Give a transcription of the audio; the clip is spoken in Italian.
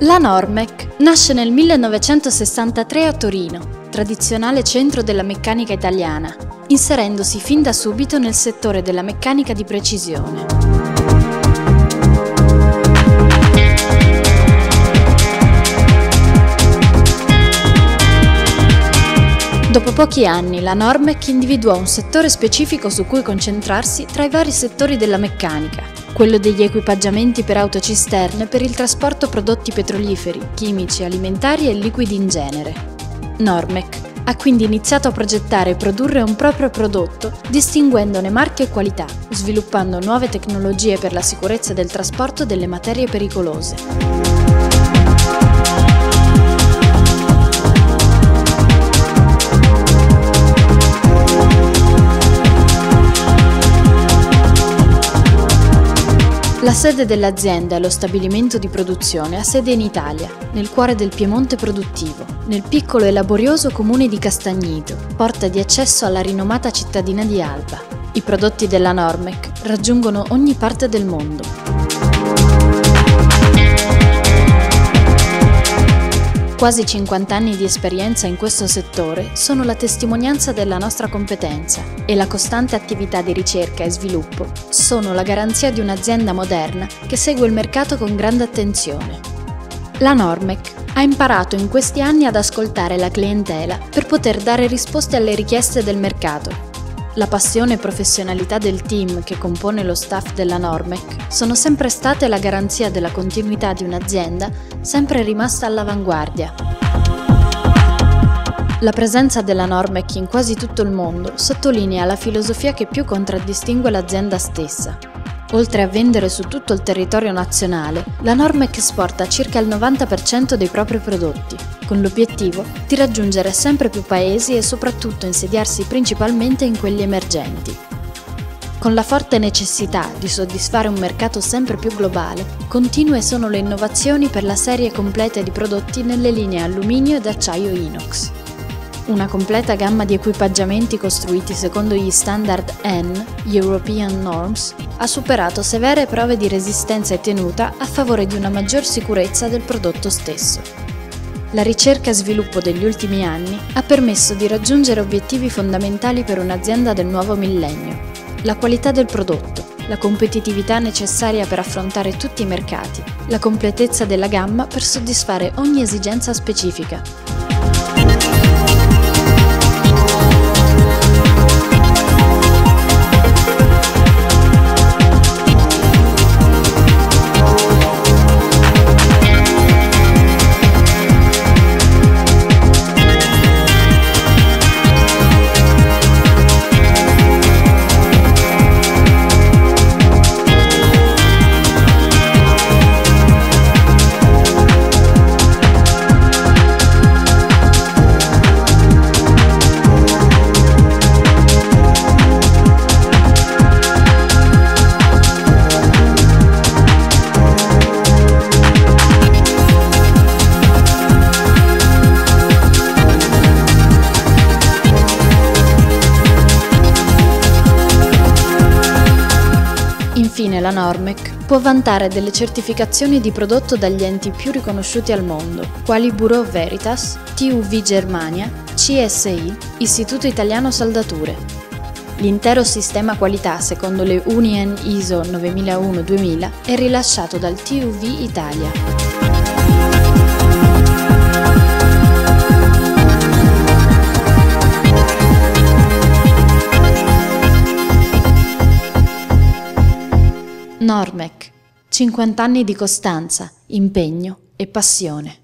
La Normec nasce nel 1963 a Torino, tradizionale centro della meccanica italiana, inserendosi fin da subito nel settore della meccanica di precisione. Dopo pochi anni la Normec individuò un settore specifico su cui concentrarsi tra i vari settori della meccanica, quello degli equipaggiamenti per autocisterne per il trasporto prodotti petroliferi, chimici, alimentari e liquidi in genere. Normec ha quindi iniziato a progettare e produrre un proprio prodotto, distinguendone marche e qualità, sviluppando nuove tecnologie per la sicurezza del trasporto delle materie pericolose. La sede dell'azienda e lo stabilimento di produzione ha sede in Italia, nel cuore del Piemonte produttivo, nel piccolo e laborioso comune di Castagnito, porta di accesso alla rinomata cittadina di Alba. I prodotti della Normec raggiungono ogni parte del mondo. Quasi 50 anni di esperienza in questo settore sono la testimonianza della nostra competenza e la costante attività di ricerca e sviluppo sono la garanzia di un'azienda moderna che segue il mercato con grande attenzione. La Normec ha imparato in questi anni ad ascoltare la clientela per poter dare risposte alle richieste del mercato la passione e professionalità del team che compone lo staff della Normec sono sempre state la garanzia della continuità di un'azienda sempre rimasta all'avanguardia. La presenza della Normec in quasi tutto il mondo sottolinea la filosofia che più contraddistingue l'azienda stessa, Oltre a vendere su tutto il territorio nazionale, la Normec esporta circa il 90% dei propri prodotti, con l'obiettivo di raggiungere sempre più paesi e soprattutto insediarsi principalmente in quelli emergenti. Con la forte necessità di soddisfare un mercato sempre più globale, continue sono le innovazioni per la serie completa di prodotti nelle linee alluminio ed acciaio inox. Una completa gamma di equipaggiamenti costruiti secondo gli standard N, European Norms, ha superato severe prove di resistenza e tenuta a favore di una maggior sicurezza del prodotto stesso. La ricerca e sviluppo degli ultimi anni ha permesso di raggiungere obiettivi fondamentali per un'azienda del nuovo millennio. La qualità del prodotto, la competitività necessaria per affrontare tutti i mercati, la completezza della gamma per soddisfare ogni esigenza specifica, Infine la Normec può vantare delle certificazioni di prodotto dagli enti più riconosciuti al mondo, quali Bureau Veritas, TUV Germania, CSI, Istituto Italiano Saldature. L'intero sistema qualità secondo le Unien ISO 9001-2000 è rilasciato dal TUV Italia. Normec. 50 anni di costanza, impegno e passione.